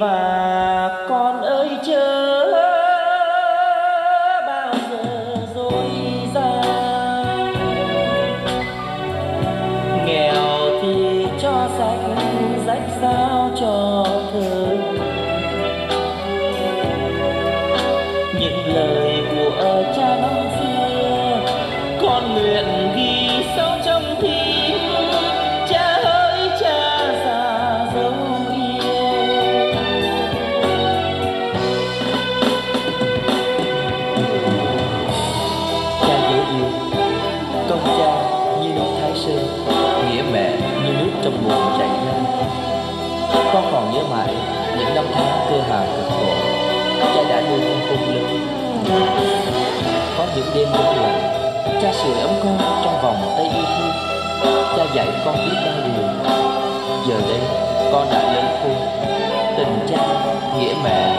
và con ơi chớ bao giờ dối ra. Nghèo thì cho sạch rách sao cho thơ. Những lời của cha năm xưa, con nguyện ghi công cha, như nước thái sơn nghĩa mẹ, như nước trong bụng chảy ra. Con còn nhớ mãi những năm tháng cơ hà cực khổ, cha đã nuôi con khôn lớn có những đêm đông lạnh cha sưởi ấm con trong vòng tay yêu thương. Cha dạy con biết bao điều. Giờ đây, con đã lớn khôn, tình cha, nghĩa mẹ